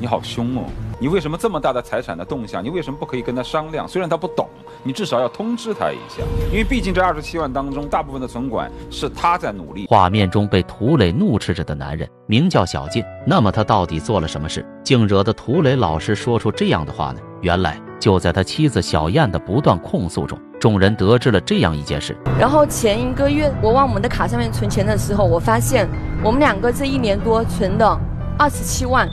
你好凶哦！你为什么这么大的财产的动向，你为什么不可以跟他商量？虽然他不懂，你至少要通知他一下，因为毕竟这二十七万当中，大部分的存款是他在努力。画面中被涂磊怒斥着的男人名叫小进，那么他到底做了什么事，竟惹得涂磊老师说出这样的话呢？原来就在他妻子小燕的不断控诉中，众人得知了这样一件事。然后前一个月我往我们的卡上面存钱的时候，我发现我们两个这一年多存的二十七万。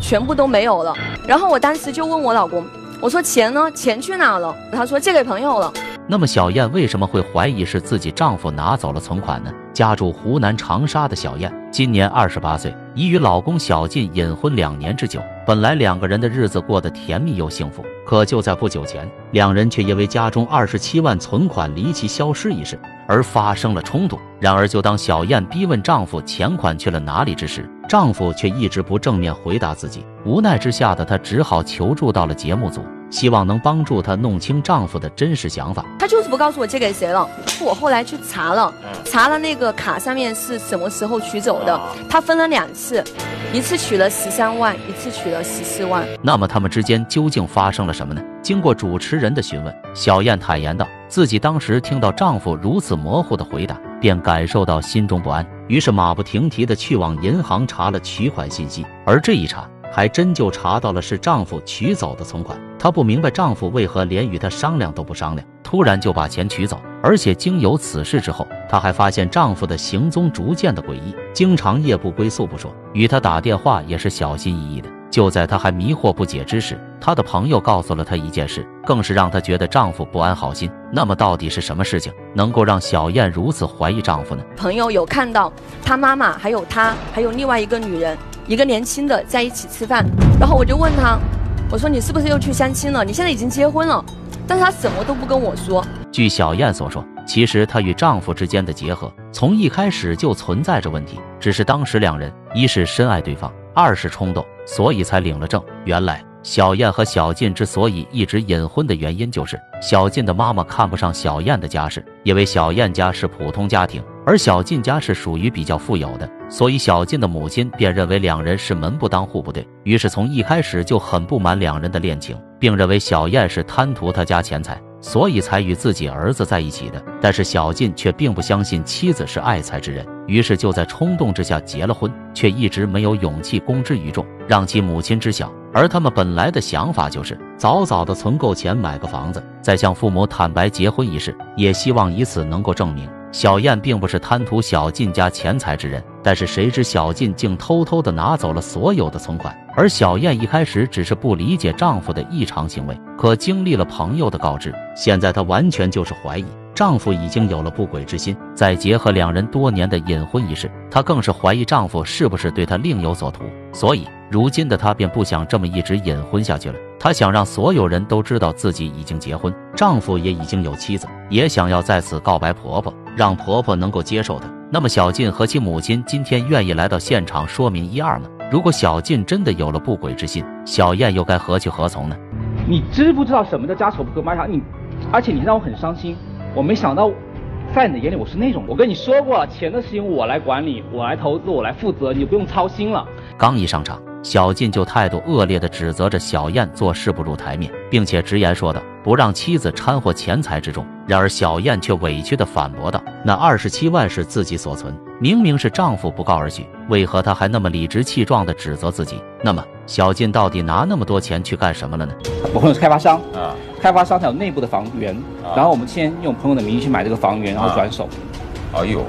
全部都没有了，然后我当时就问我老公，我说钱呢？钱去哪了？他说借给朋友了。那么小燕为什么会怀疑是自己丈夫拿走了存款呢？家住湖南长沙的小燕，今年二十八岁，已与老公小晋隐婚两年之久。本来两个人的日子过得甜蜜又幸福，可就在不久前，两人却因为家中二十七万存款离奇消失一事而发生了冲突。然而，就当小燕逼问丈夫钱款去了哪里之时，丈夫却一直不正面回答自己，无奈之下的她只好求助到了节目组，希望能帮助她弄清丈夫的真实想法。她就是不告诉我借给谁了。我后来去查了，查了那个卡上面是什么时候取走的，她分了两次，一次取了十三万，一次取了十四万。那么他们之间究竟发生了什么呢？经过主持人的询问，小燕坦言道，自己当时听到丈夫如此模糊的回答，便感受到心中不安。于是马不停蹄地去往银行查了取款信息，而这一查还真就查到了是丈夫取走的存款。她不明白丈夫为何连与她商量都不商量，突然就把钱取走。而且经有此事之后，她还发现丈夫的行踪逐渐的诡异，经常夜不归宿不说，与她打电话也是小心翼翼的。就在她还迷惑不解之时，她的朋友告诉了她一件事，更是让她觉得丈夫不安好心。那么到底是什么事情能够让小燕如此怀疑丈夫呢？朋友有看到她妈妈，还有她，还有另外一个女人，一个年轻的在一起吃饭。然后我就问他，我说你是不是又去相亲了？你现在已经结婚了，但是她什么都不跟我说。据小燕所说，其实她与丈夫之间的结合从一开始就存在着问题，只是当时两人一是深爱对方。二是冲动，所以才领了证。原来小燕和小晋之所以一直隐婚的原因，就是小晋的妈妈看不上小燕的家世，因为小燕家是普通家庭，而小晋家是属于比较富有的，所以小晋的母亲便认为两人是门不当户不对，于是从一开始就很不满两人的恋情，并认为小燕是贪图他家钱财。所以才与自己儿子在一起的，但是小晋却并不相信妻子是爱财之人，于是就在冲动之下结了婚，却一直没有勇气公之于众，让其母亲知晓。而他们本来的想法就是早早的存够钱买个房子，再向父母坦白结婚一事，也希望以此能够证明小燕并不是贪图小晋家钱财之人。但是谁知小晋竟偷偷的拿走了所有的存款。而小燕一开始只是不理解丈夫的异常行为，可经历了朋友的告知，现在她完全就是怀疑丈夫已经有了不轨之心。再结合两人多年的隐婚一事，她更是怀疑丈夫是不是对她另有所图。所以，如今的她便不想这么一直隐婚下去了。她想让所有人都知道自己已经结婚，丈夫也已经有妻子，也想要在此告白婆婆，让婆婆能够接受她。那么，小晋和其母亲今天愿意来到现场说明一二吗？如果小晋真的有了不轨之心，小燕又该何去何从呢？你知不知道什么叫家丑不可外扬？你，而且你让我很伤心。我没想到，在你的眼里我是那种。我跟你说过了，钱的事情我来管理，我来投资，我来负责，你不用操心了。刚一上场，小晋就态度恶劣地指责着小燕做事不入台面，并且直言说道：“不让妻子掺和钱财之中。”然而小燕却委屈地反驳道：“那二十七万是自己所存。”明明是丈夫不告而去，为何她还那么理直气壮地指责自己？那么小晋到底拿那么多钱去干什么了呢？我朋友是开发商啊，开发商他有内部的房源，然后我们先用朋友的名义去买这个房源，然后转手。哎呦，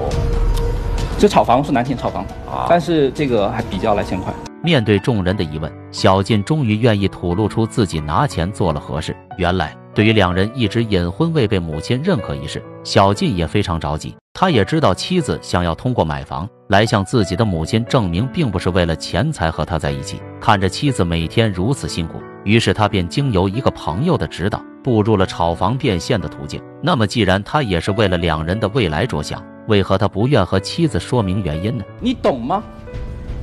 这炒房是难听炒房啊，但是这个还比较来钱快。面对众人的疑问，小晋终于愿意吐露出自己拿钱做了何事。原来。对于两人一直隐婚未被母亲认可一事，小晋也非常着急。他也知道妻子想要通过买房来向自己的母亲证明，并不是为了钱才和他在一起。看着妻子每天如此辛苦，于是他便经由一个朋友的指导，步入了炒房变现的途径。那么，既然他也是为了两人的未来着想，为何他不愿和妻子说明原因呢？你懂吗？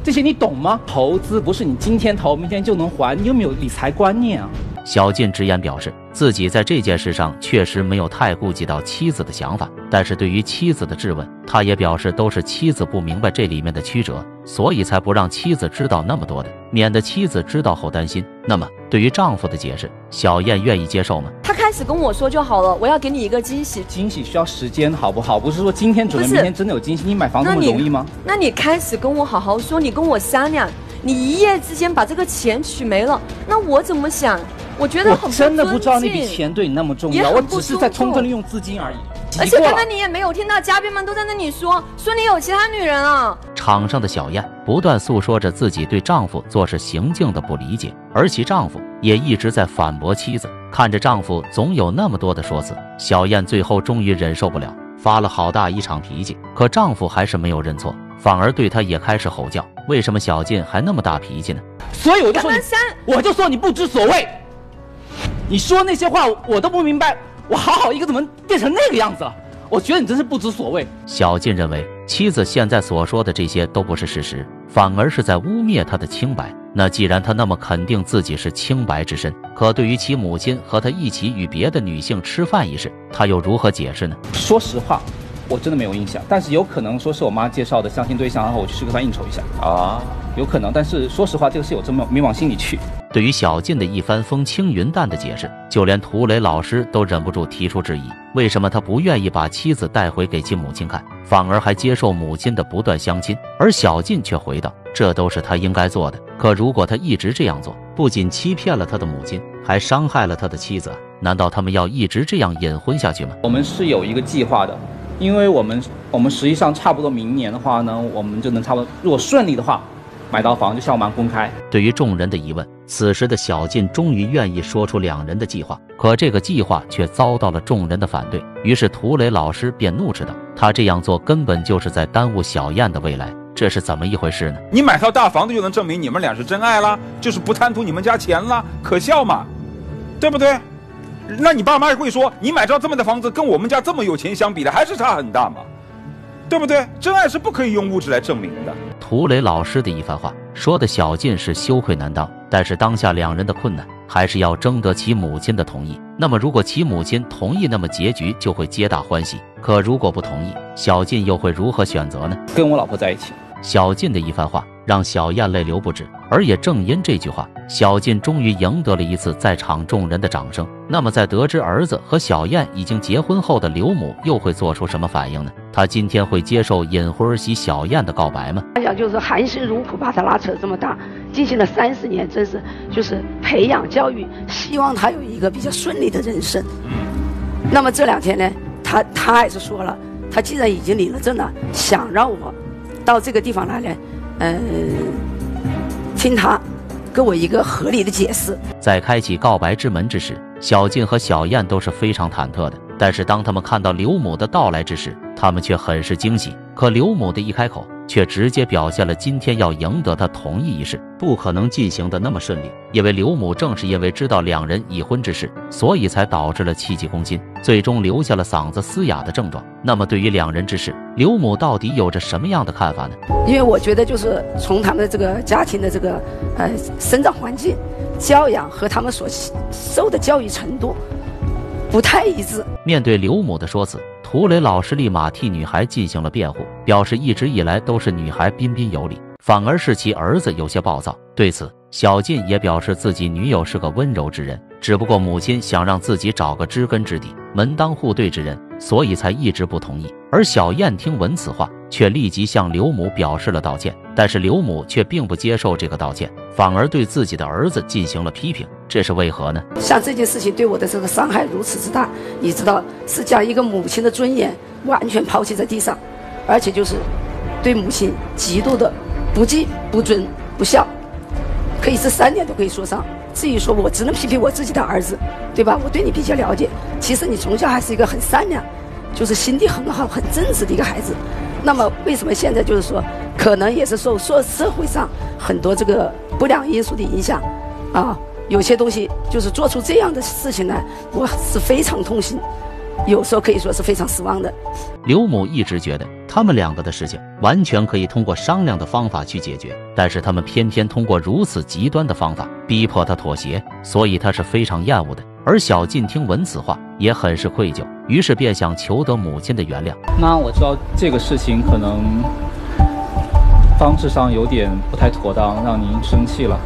这些你懂吗？投资不是你今天投明天就能还，你有没有理财观念啊？小晋直言表示。自己在这件事上确实没有太顾及到妻子的想法，但是对于妻子的质问，他也表示都是妻子不明白这里面的曲折，所以才不让妻子知道那么多的，免得妻子知道后担心。那么对于丈夫的解释，小燕愿意接受吗？他开始跟我说就好了，我要给你一个惊喜。惊喜需要时间，好不好？不是说今天准备，明天真的有惊喜。你买房那么容易吗？那你开始跟我好好说，你跟我商量，你一夜之间把这个钱取没了，那我怎么想？我觉得很我真的不知道那笔钱对你那么重要，我只是在充分利用资金而已。而且刚才你也没有听到嘉宾们都在那里说说你有其他女人啊。场上的小燕不断诉说着自己对丈夫做事行径的不理解，而其丈夫也一直在反驳妻子。看着丈夫总有那么多的说辞，小燕最后终于忍受不了，发了好大一场脾气。可丈夫还是没有认错，反而对她也开始吼叫。为什么小静还那么大脾气呢？所以我就说我就说你不知所谓。你说那些话我都不明白，我好好一个怎么变成那个样子了？我觉得你真是不知所谓。小静认为妻子现在所说的这些都不是事实，反而是在污蔑他的清白。那既然他那么肯定自己是清白之身，可对于其母亲和他一起与别的女性吃饭一事，他又如何解释呢？说实话，我真的没有印象，但是有可能说是我妈介绍的相亲对象，然后我去吃个饭应酬一下，啊，有可能。但是说实话，这个事我真没没往心里去。对于小静的一番风轻云淡的解释，就连涂磊老师都忍不住提出质疑：为什么他不愿意把妻子带回给其母亲看，反而还接受母亲的不断相亲？而小静却回道：这都是他应该做的。可如果他一直这样做，不仅欺骗了他的母亲，还伤害了他的妻子，难道他们要一直这样隐婚下去吗？我们是有一个计划的，因为我们我们实际上差不多明年的话呢，我们就能差不多，如果顺利的话，买到房就向我们公开。对于众人的疑问，此时的小进终于愿意说出两人的计划，可这个计划却遭到了众人的反对。于是涂磊老师便怒斥道：“他这样做根本就是在耽误小燕的未来，这是怎么一回事呢？”你买套大房子就能证明你们俩是真爱啦，就是不贪图你们家钱啦，可笑嘛？对不对？那你爸妈会说，你买套这么的房子跟我们家这么有钱相比的，还是差很大嘛？对不对？真爱是不可以用物质来证明的。涂磊老师的一番话说的小进是羞愧难当，但是当下两人的困难还是要征得其母亲的同意。那么如果其母亲同意，那么结局就会皆大欢喜；可如果不同意，小进又会如何选择呢？跟我老婆在一起，小进的一番话让小燕泪流不止，而也正因这句话，小晋终于赢得了一次在场众人的掌声。那么，在得知儿子和小燕已经结婚后的刘母又会做出什么反应呢？他今天会接受隐婚儿媳小燕的告白吗？他想就是含辛茹苦把他拉扯这么大，进行了三十年，真是就是培养教育，希望他有一个比较顺利的人生。那么这两天呢，他他还是说了，他既然已经领了证了，想让我到这个地方来呢，嗯、听他给我一个合理的解释。在开启告白之门之时，小静和小燕都是非常忐忑的。但是当他们看到刘母的到来之时，他们却很是惊喜。可刘母的一开口，却直接表现了今天要赢得他同意一事不可能进行的那么顺利。因为刘母正是因为知道两人已婚之事，所以才导致了气急攻心，最终留下了嗓子嘶哑的症状。那么对于两人之事，刘母到底有着什么样的看法呢？因为我觉得就是从他们的这个家庭的这个呃生长环境、教养和他们所受的教育程度不太一致。面对刘母的说辞，涂磊老师立马替女孩进行了辩护，表示一直以来都是女孩彬彬有礼，反而是其儿子有些暴躁。对此，小静也表示自己女友是个温柔之人，只不过母亲想让自己找个知根知底、门当户对之人，所以才一直不同意。而小燕听闻此话，却立即向刘母表示了道歉，但是刘母却并不接受这个道歉，反而对自己的儿子进行了批评，这是为何呢？像这件事情对我的这个伤害如此之大，你知道，是将一个母亲的尊严完全抛弃在地上，而且就是对母亲极度的不敬、不尊、不孝，可以这三点都可以说上。至于说我只能批评我自己的儿子，对吧？我对你比较了解，其实你从小还是一个很善良，就是心地很好、很正直的一个孩子。那么为什么现在就是说，可能也是受受社会上很多这个不良因素的影响，啊，有些东西就是做出这样的事情来，我是非常痛心，有时候可以说是非常失望的。刘某一直觉得他们两个的事情完全可以通过商量的方法去解决，但是他们偏偏通过如此极端的方法逼迫他妥协，所以他是非常厌恶的。而小静听闻此话，也很是愧疚，于是便想求得母亲的原谅。妈，我知道这个事情可能方式上有点不太妥当，让您生气了，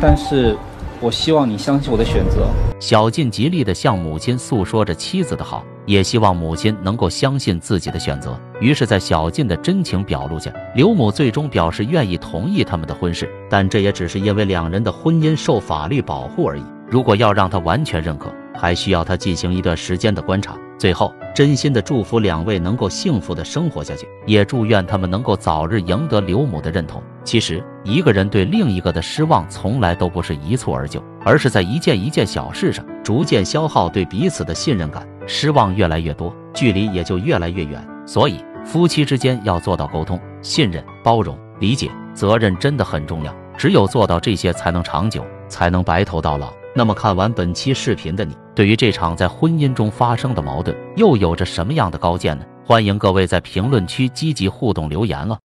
但是我希望你相信我的选择。小静极力地向母亲诉说着妻子的好，也希望母亲能够相信自己的选择。于是，在小静的真情表露下，刘母最终表示愿意同意他们的婚事，但这也只是因为两人的婚姻受法律保护而已。如果要让他完全认可，还需要他进行一段时间的观察。最后，真心的祝福两位能够幸福的生活下去，也祝愿他们能够早日赢得刘母的认同。其实，一个人对另一个的失望，从来都不是一蹴而就，而是在一件一件小事上逐渐消耗对彼此的信任感，失望越来越多，距离也就越来越远。所以，夫妻之间要做到沟通、信任、包容、理解、责任，真的很重要。只有做到这些，才能长久，才能白头到老。那么，看完本期视频的你，对于这场在婚姻中发生的矛盾，又有着什么样的高见呢？欢迎各位在评论区积极互动留言了。